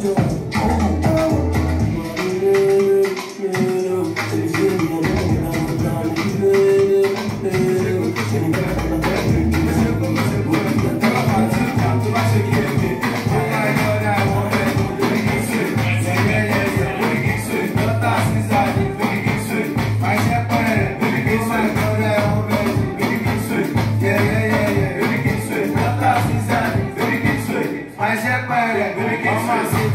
就。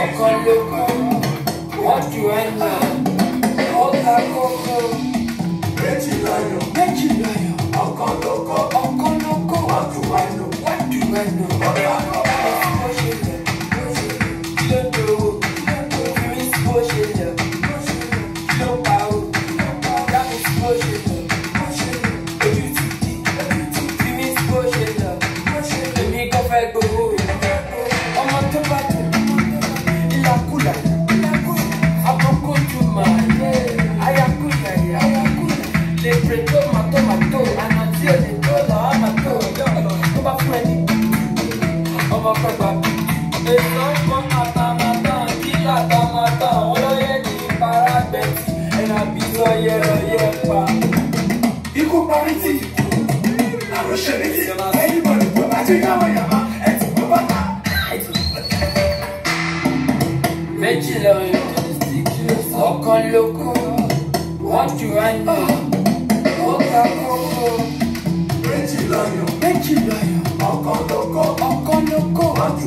ọkọ̀ lóko wọ́n ju ẹ̀ ń lọ ó lè tó màtó màtó àná tí ò lè tó lọ á màtó tó bá fún ẹ ní ọmọ pẹpà. èso ń pọn àtàmàtàn kí làtàmàtàn olóyè ní paragbẹ̀tì ẹ̀rà bí sọ yẹrọyẹ pa. ikú parí tì àròṣe mi ti ẹ̀yìn bọ̀dù tó bá ti káwọn yàrá ẹ̀ ti gbọ́ bàtà. méjìlá ọ̀yọ́ ọ̀kan ló kú wọ́n jù wá ní.